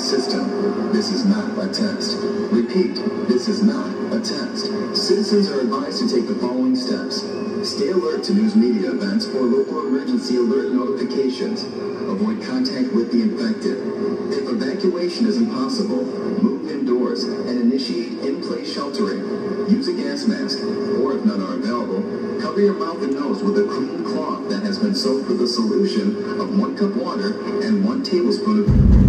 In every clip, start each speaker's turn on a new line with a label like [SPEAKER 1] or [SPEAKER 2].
[SPEAKER 1] system. This is not a test. Repeat, this is not a test. Citizens are advised to take the following steps. Stay alert to news media events or local emergency alert notifications. Avoid contact with the infected. If evacuation is impossible, move indoors and initiate in-place sheltering. Use a gas mask, or if none are available, cover your mouth and nose with a clean cloth that has been soaked with a solution of one cup water and one tablespoon of...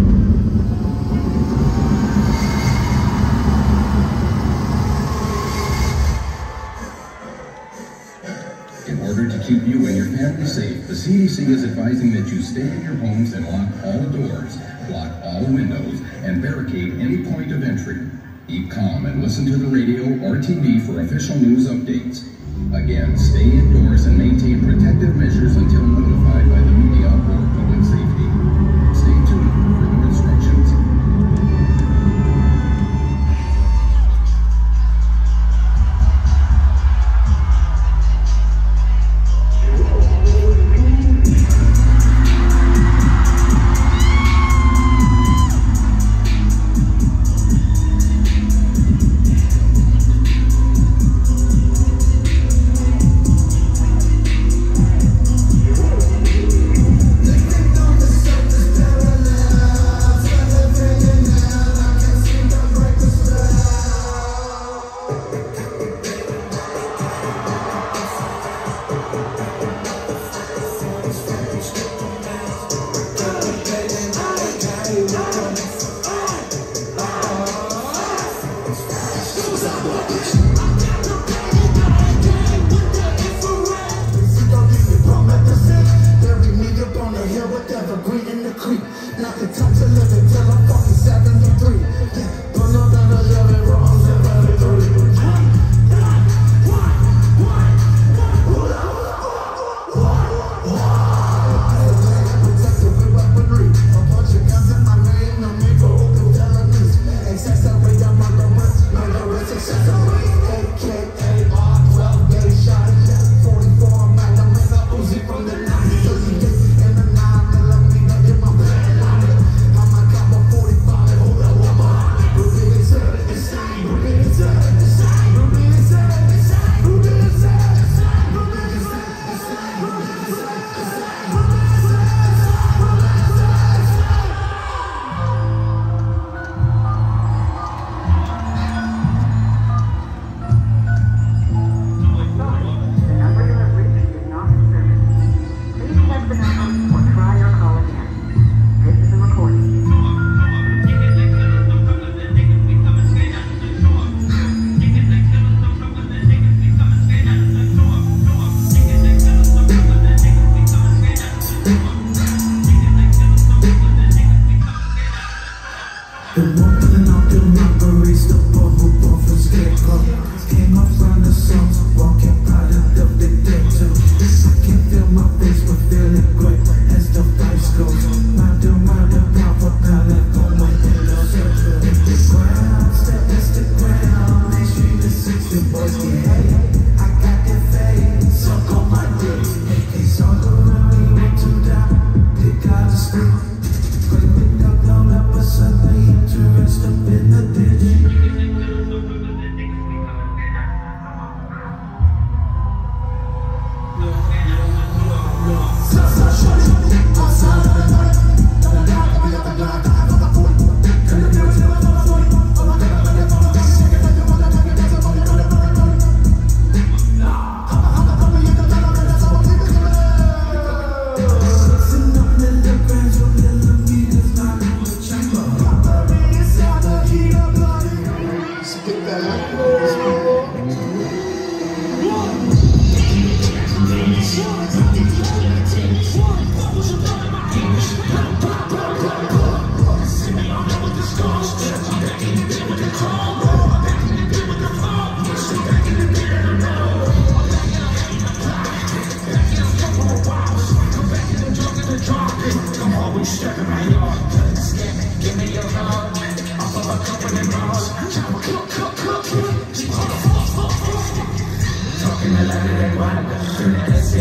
[SPEAKER 2] family safe, the CDC is advising that you stay in your homes and lock all doors, block all windows, and barricade any point of entry. Keep calm and listen to the radio or TV for official news updates. Again, stay indoors and maintain protective measures until notified by the media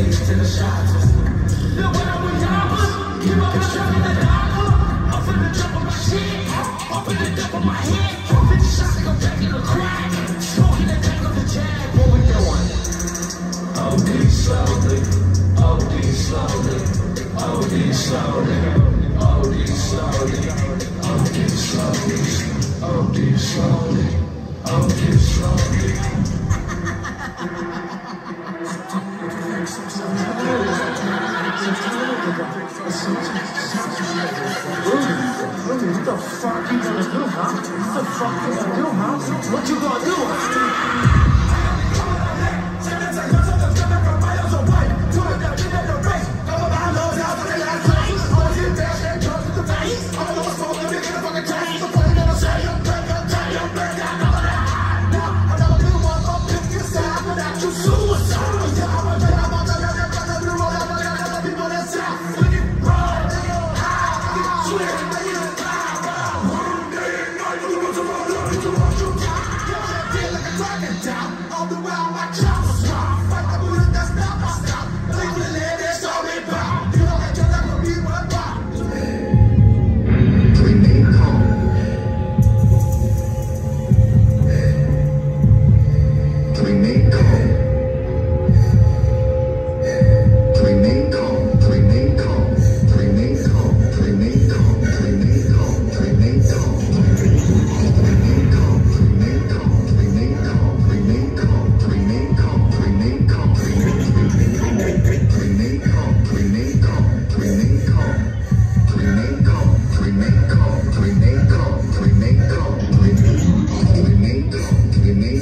[SPEAKER 3] to the shots. OD slowly. OD slowly. OD slowly. OD slowly. OD slowly. OD slowly. OD slowly. The
[SPEAKER 1] fuck you gonna do, huh? What the fuck you gonna do, huh? What you gonna do,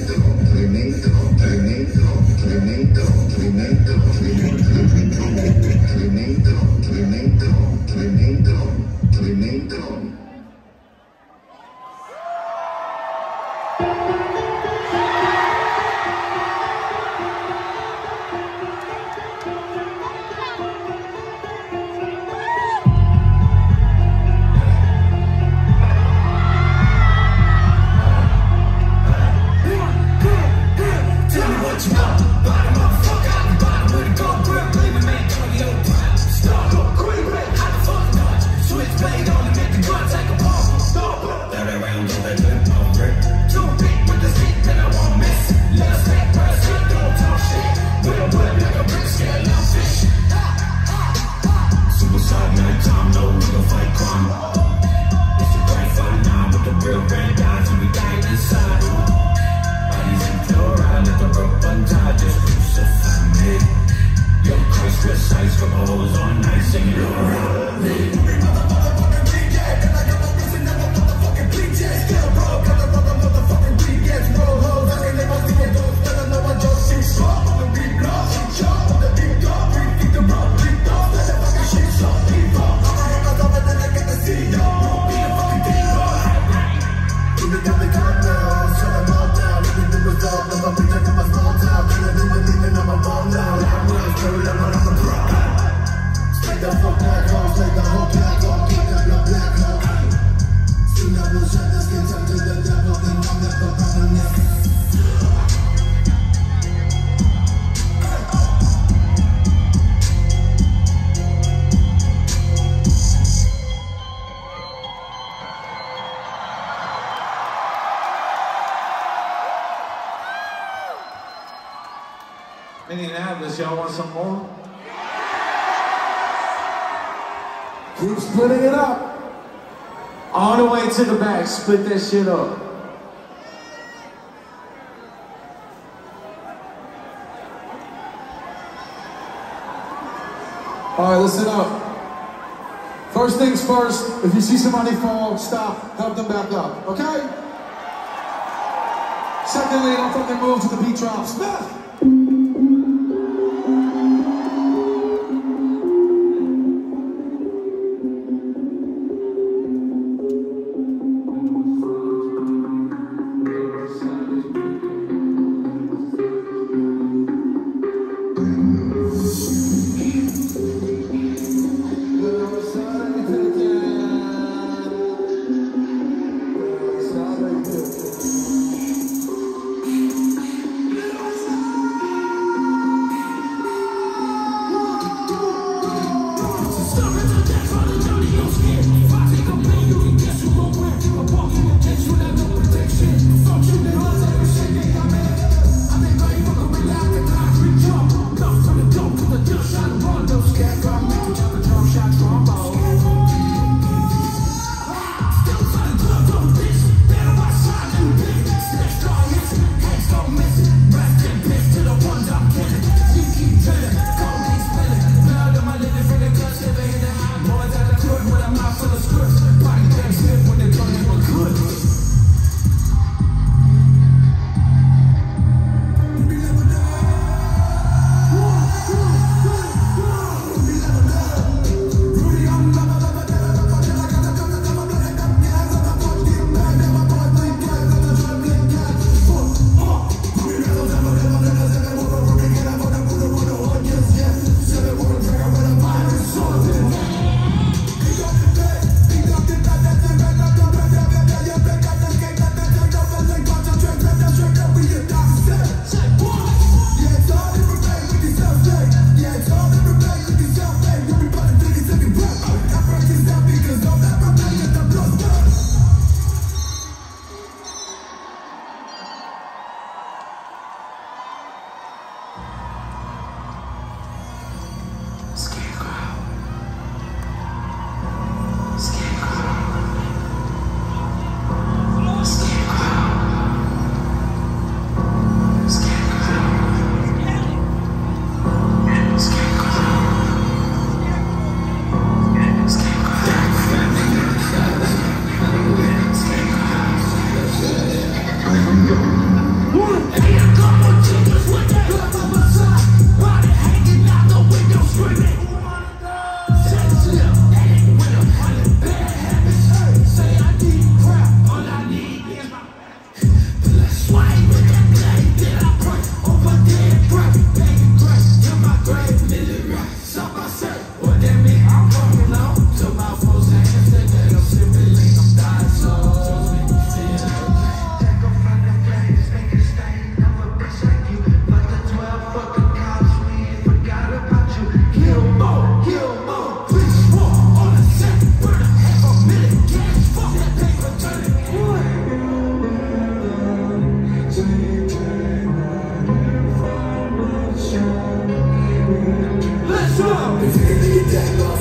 [SPEAKER 2] tremendo.
[SPEAKER 1] Minneapolis, y'all want some more? Keep splitting it up. All the way to the back, split that shit up.
[SPEAKER 4] All right, listen up. First things first, if you see somebody fall, stop, help them back up, okay? Secondly, don't fucking move to the beat drop. If you. down,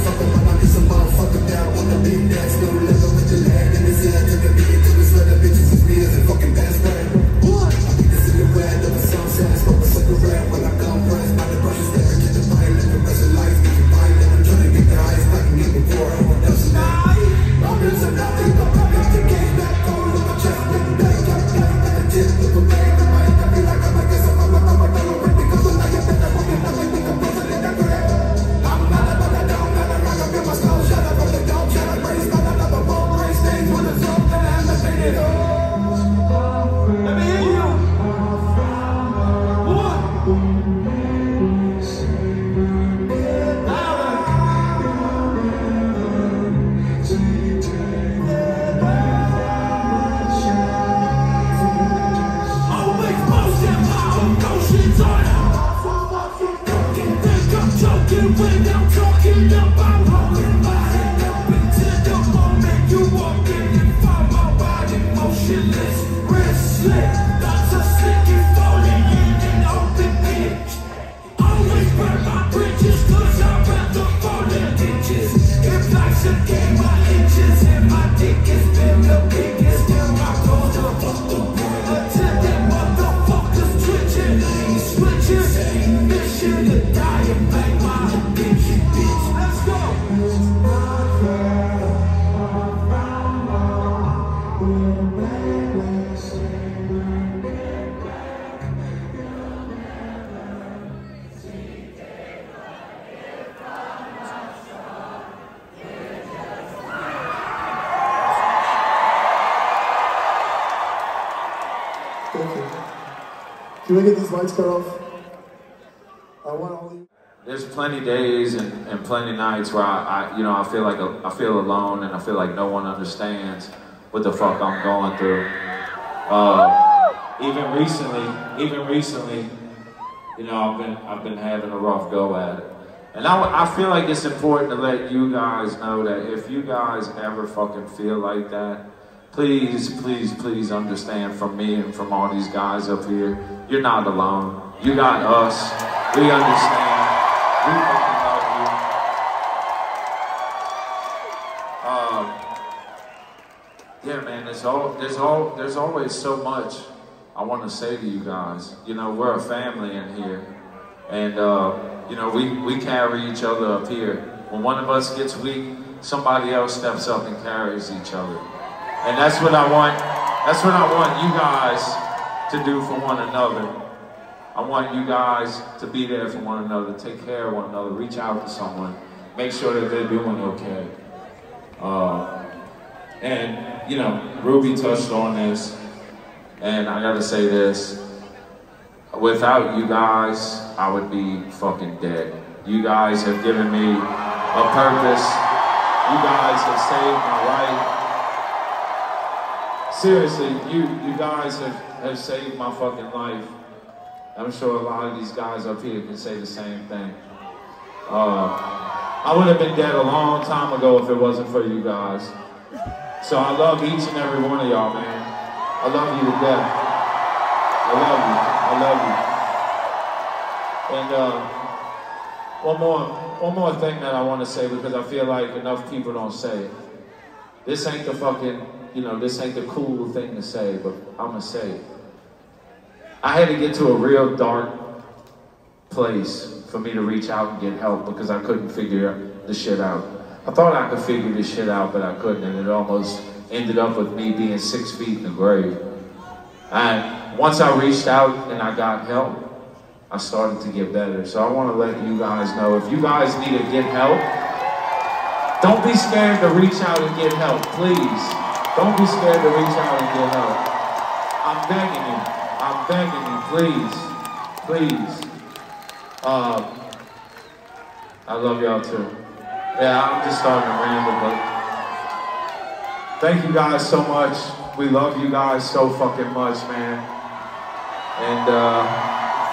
[SPEAKER 4] Thank you. Can we get these lights cut off? I want all you.
[SPEAKER 5] There's plenty days and, and plenty nights where I, I, you know, I feel like a, I feel alone and I feel like no one understands what the fuck I'm going through. Uh, even recently, even recently, you know, I've been, I've been having a rough go at it. And I, I feel like it's important to let you guys know that if you guys ever fucking feel like that, please, please, please understand from me and from all these guys up here, you're not alone. You got us. We understand. We fucking love you. Um, yeah, man, there's all there's all there's always so much I want to say to you guys. You know, we're a family in here, and uh, you know we we carry each other up here. When one of us gets weak, somebody else steps up and carries each other, and that's what I want. That's what I want you guys to do for one another. I want you guys to be there for one another, take care of one another, reach out to someone, make sure that they're doing okay. Uh, and, you know, Ruby touched on this, and I gotta say this. Without you guys, I would be fucking dead. You guys have given me a purpose. You guys have saved my life. Seriously, you, you guys have, have saved my fucking life. I'm sure a lot of these guys up here can say the same thing. Uh, I would have been dead a long time ago if it wasn't for you guys. So I love each and every one of y'all, man. I love you to death. I love you. I love you. And uh, one more, one more thing that I want to say because I feel like enough people don't say it. This ain't the fucking, you know, this ain't the cool thing to say, but I'm gonna say it. I had to get to a real dark place for me to reach out and get help because I couldn't figure the shit out. I thought I could figure this shit out, but I couldn't, and it almost ended up with me being six feet in the grave. And once I reached out and I got help, I started to get better. So I want to let you guys know if you guys need to get help, don't be scared to reach out and get help, please. Don't be scared to reach out and get help. I'm begging you. I'm begging you, please, please. Uh, I love y'all too. Yeah, I'm just starting to ramble, but thank you guys so much. We love you guys so fucking much, man. And uh,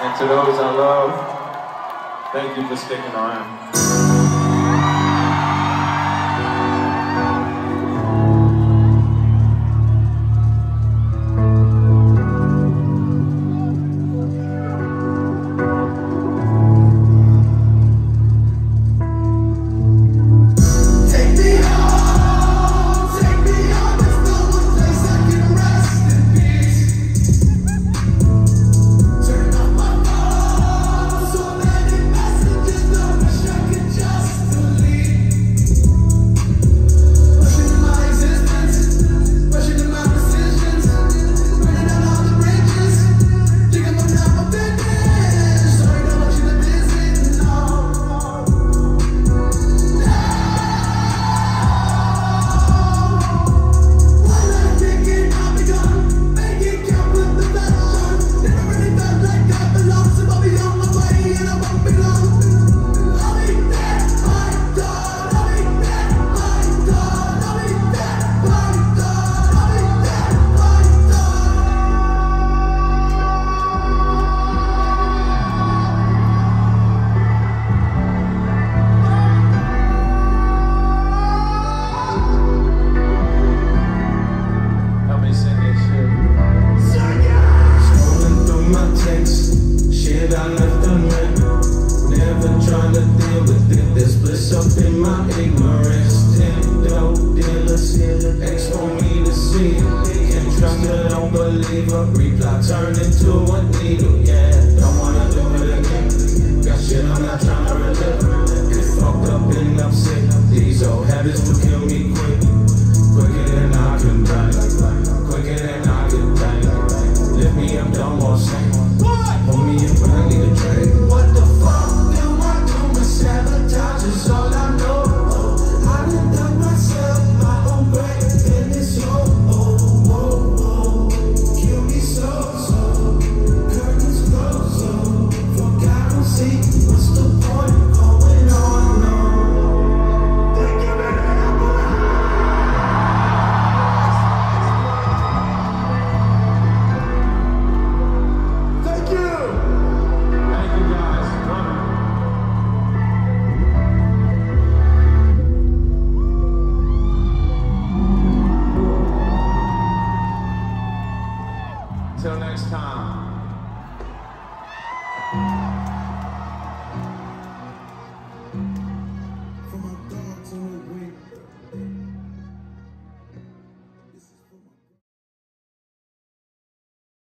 [SPEAKER 5] and to those I love, thank you for sticking around.
[SPEAKER 3] Don't believe her. Reply turn into a needle, yeah. Don't wanna do it again. Got shit I'm not trying to relive. Get fucked up and upset. These old habits will kill me quick. Quicker than I can write.